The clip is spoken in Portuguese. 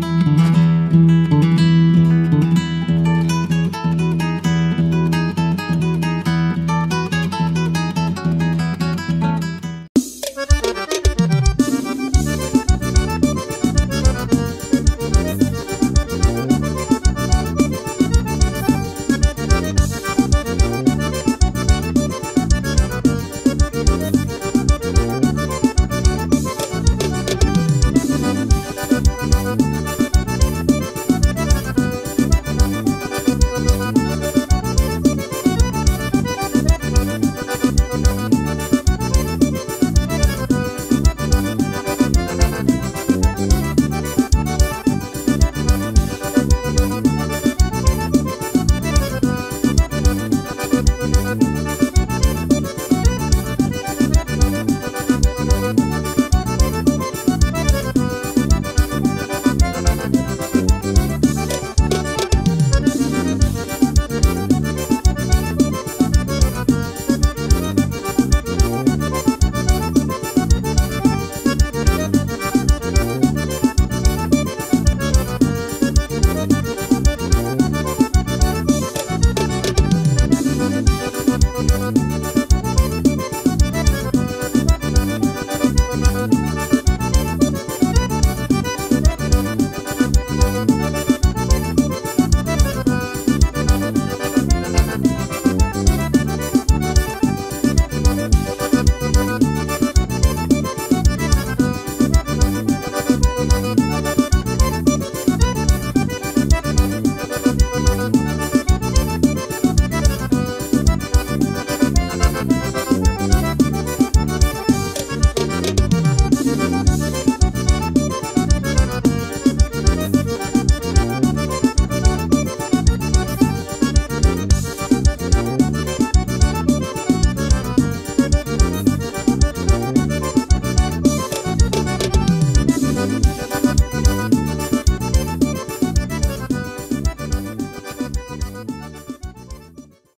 Música